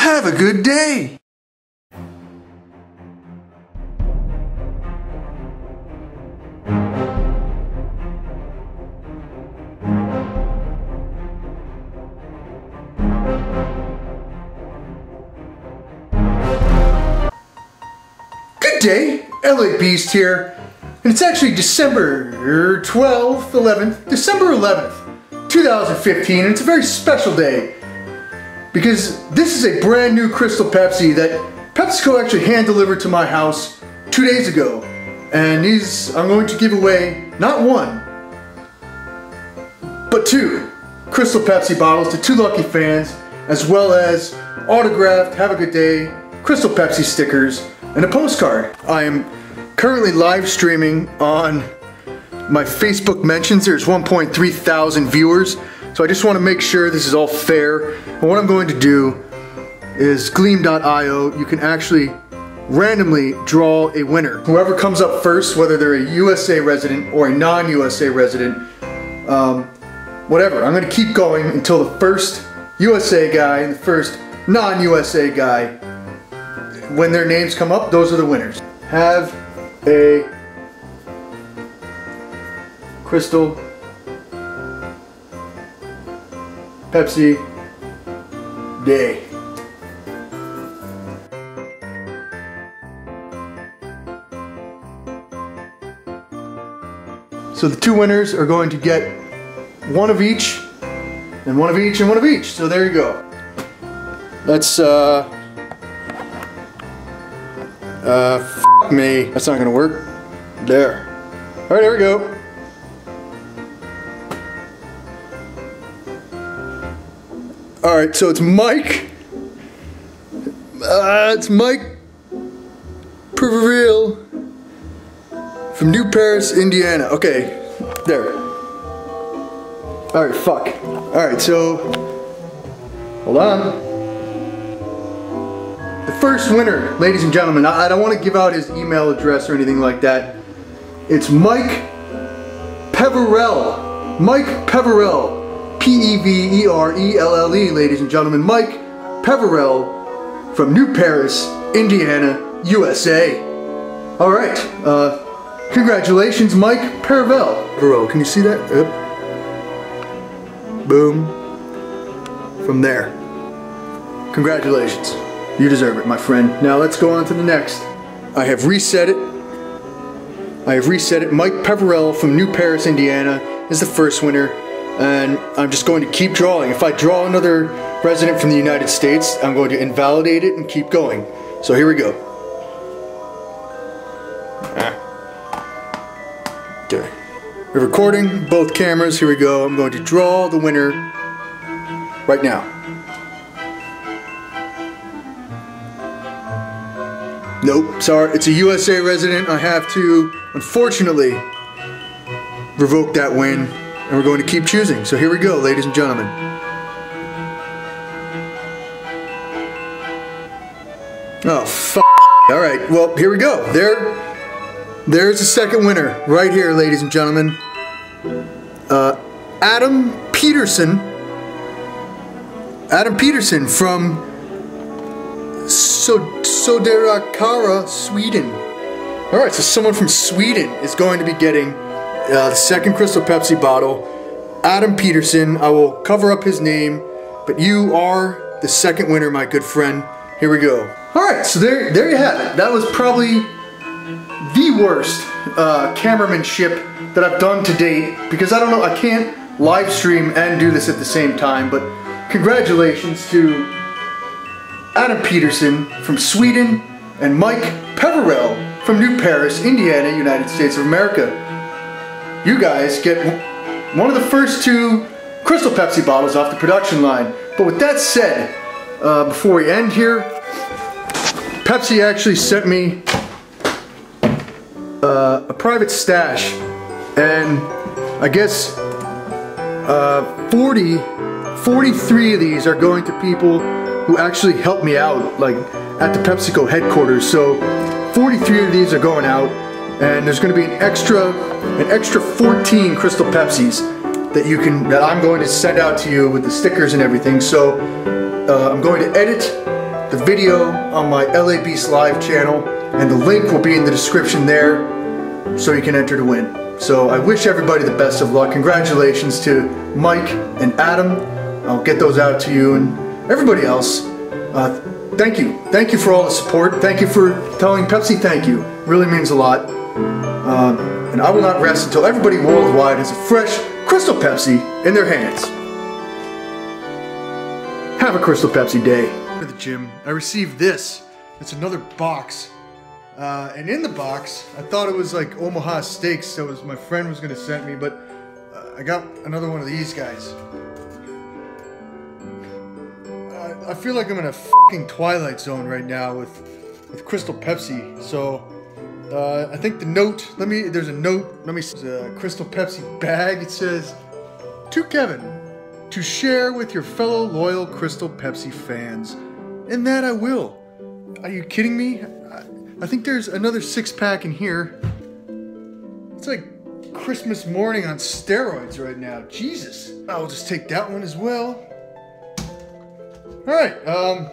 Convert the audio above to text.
Have a good day. Good day, LA Beast here. And it's actually December 12th, 11th, December 11th, 2015, and it's a very special day because this is a brand new Crystal Pepsi that PepsiCo actually hand delivered to my house two days ago. And these I'm going to give away not one, but two Crystal Pepsi bottles to two lucky fans, as well as autographed Have a Good Day Crystal Pepsi stickers and a postcard. I am currently live streaming on my Facebook mentions. There's 1.3 thousand viewers. So I just want to make sure this is all fair. And what I'm going to do is Gleam.io, you can actually randomly draw a winner. Whoever comes up first, whether they're a USA resident or a non-USA resident, um, whatever. I'm going to keep going until the first USA guy and the first non-USA guy, when their names come up, those are the winners. Have a crystal Pepsi Day. So the two winners are going to get one of each, and one of each, and one of each. So there you go. Let's, uh, uh, me. That's not gonna work. There. All right, there we go. All right, so it's Mike. Uh, it's Mike Peverell from New Paris, Indiana. Okay, there. All right, fuck. All right, so hold on. The first winner, ladies and gentlemen, I, I don't want to give out his email address or anything like that. It's Mike Peverell. Mike Peverell. P-E-V-E-R-E-L-L-E, ladies and gentlemen. Mike Peverell from New Paris, Indiana, USA. All right, uh, congratulations, Mike Peverell. Peverell, can you see that? Yep. Boom. From there. Congratulations. You deserve it, my friend. Now let's go on to the next. I have reset it. I have reset it. Mike Peverell from New Paris, Indiana is the first winner and I'm just going to keep drawing. If I draw another resident from the United States, I'm going to invalidate it and keep going. So here we go. Ah. Okay. We're recording both cameras. Here we go. I'm going to draw the winner right now. Nope, sorry, it's a USA resident. I have to, unfortunately, revoke that win and we're going to keep choosing. So here we go, ladies and gentlemen. Oh, All right, well, here we go. There, there's the second winner right here, ladies and gentlemen. Uh, Adam Peterson. Adam Peterson from so Söderåkra, Sweden. All right, so someone from Sweden is going to be getting uh, the second Crystal Pepsi bottle. Adam Peterson, I will cover up his name, but you are the second winner, my good friend. Here we go. All right, so there, there you have it. That was probably the worst uh, cameramanship that I've done to date because I don't know, I can't live stream and do this at the same time, but congratulations to Adam Peterson from Sweden and Mike Peverell from New Paris, Indiana, United States of America you guys get one of the first two Crystal Pepsi bottles off the production line. But with that said, uh, before we end here, Pepsi actually sent me uh, a private stash. And I guess uh, 40, 43 of these are going to people who actually helped me out, like at the PepsiCo headquarters. So 43 of these are going out and there's going to be an extra an extra 14 Crystal Pepsis that you can that I'm going to send out to you with the stickers and everything. So uh, I'm going to edit the video on my LA Beast Live channel, and the link will be in the description there so you can enter to win. So I wish everybody the best of luck. Congratulations to Mike and Adam. I'll get those out to you and everybody else. Uh, thank you. Thank you for all the support. Thank you for telling Pepsi thank you. Really means a lot. Um, and I will not rest until everybody worldwide has a fresh Crystal Pepsi in their hands. Have a Crystal Pepsi day. To the gym, I received this. It's another box. Uh, and in the box, I thought it was like Omaha Steaks that was my friend was gonna send me, but uh, I got another one of these guys. I feel like I'm in a fucking Twilight Zone right now with with Crystal Pepsi. So uh, I think the note. Let me. There's a note. Let me. A Crystal Pepsi bag. It says, "To Kevin, to share with your fellow loyal Crystal Pepsi fans, and that I will." Are you kidding me? I think there's another six pack in here. It's like Christmas morning on steroids right now. Jesus. I'll just take that one as well. All right, um,